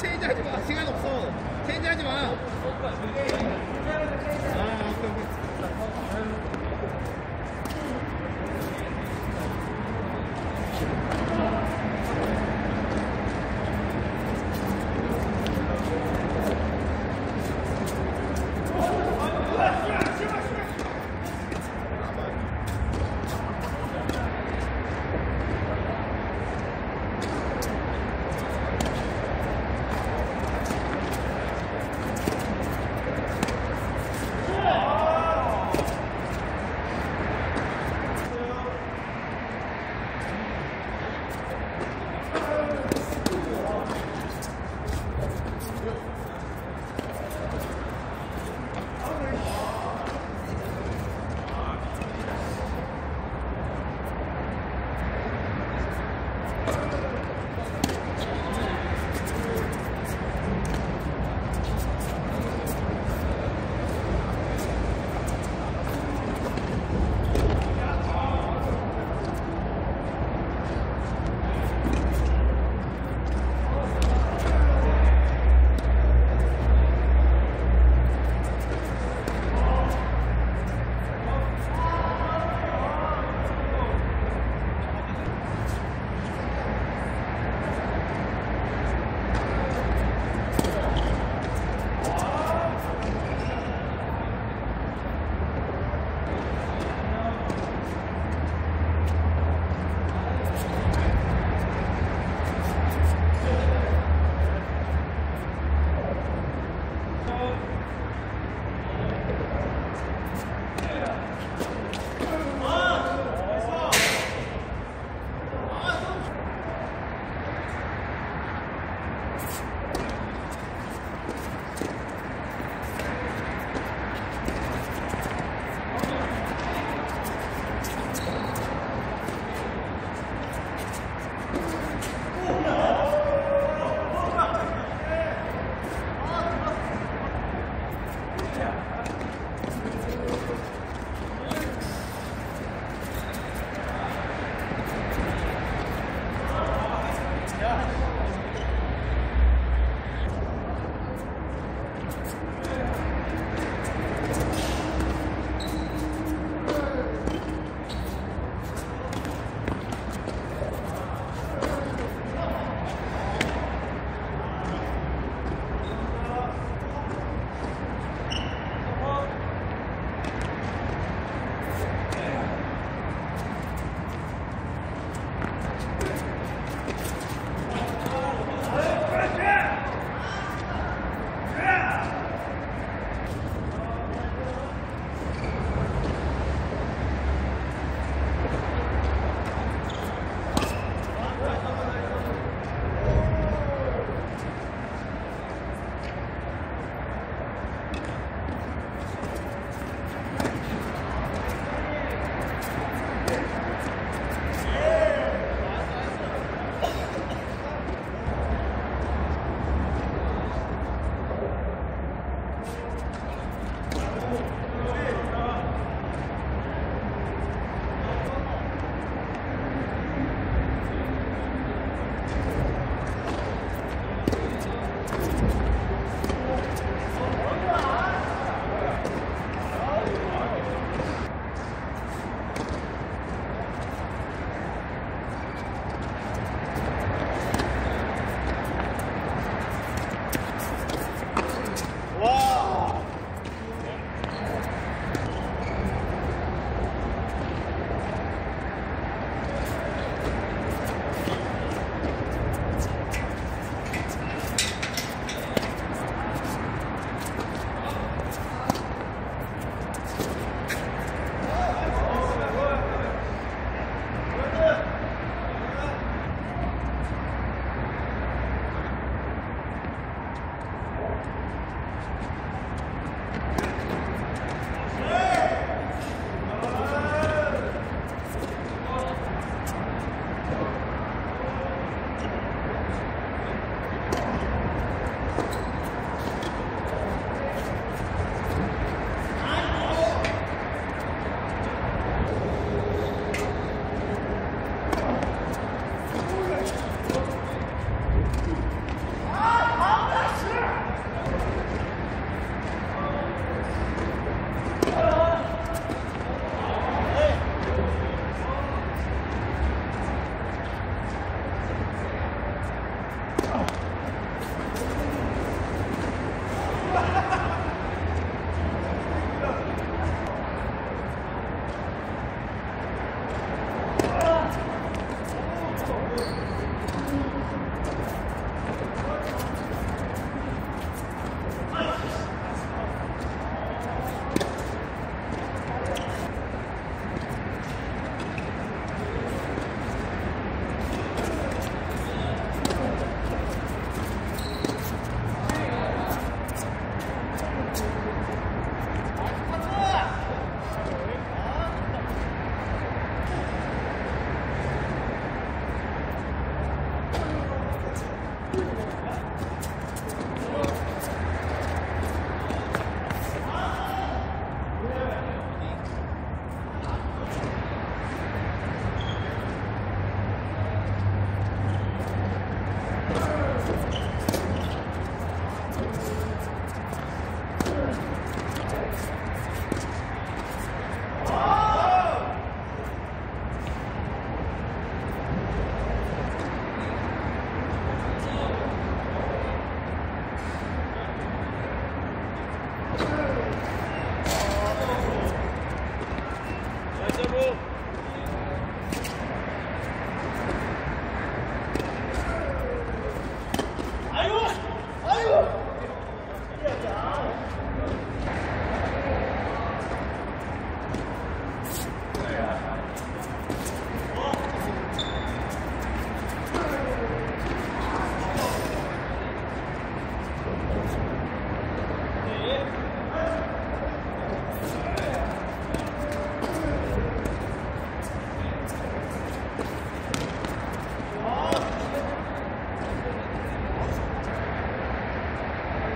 체인지 하지 마. 시간 없어. 체인지 하지 마.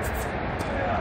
Yeah.